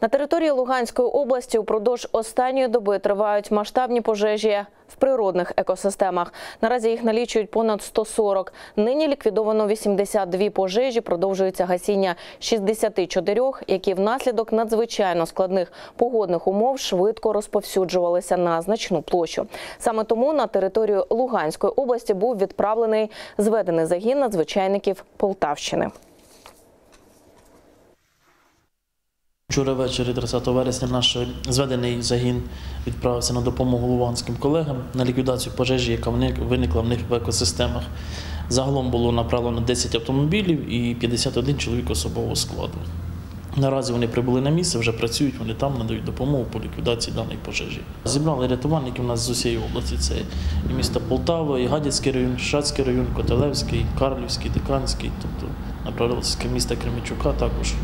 На території Луганської області упродовж останньої доби тривають масштабні пожежі в природних екосистемах. Наразі їх налічують понад 140. Нині ліквідовано 82 пожежі. Продовжується гасіння 64, які внаслідок надзвичайно складних погодних умов швидко розповсюджувалися на значну площу. Саме тому на територію Луганської області був відправлений зведений загін надзвичайників Полтавщини. Вчора ввечері, 30 вересня, наш зведений загін відправився на допомогу луганським колегам на ліквідацію пожежі, яка виникла в них в екосистемах. Загалом було направлено 10 автомобілів і 51 чоловік особового складу. Наразі вони прибули на місце, вже працюють, вони там надають допомогу по ліквідації даної пожежі. Зібрали рятувальників у нас з усієї області. Це і місто Полтава, і Гадяцький район, Шацький район, Котелевський, Карлівський, Диканський, тобто направилися міста Кременчука також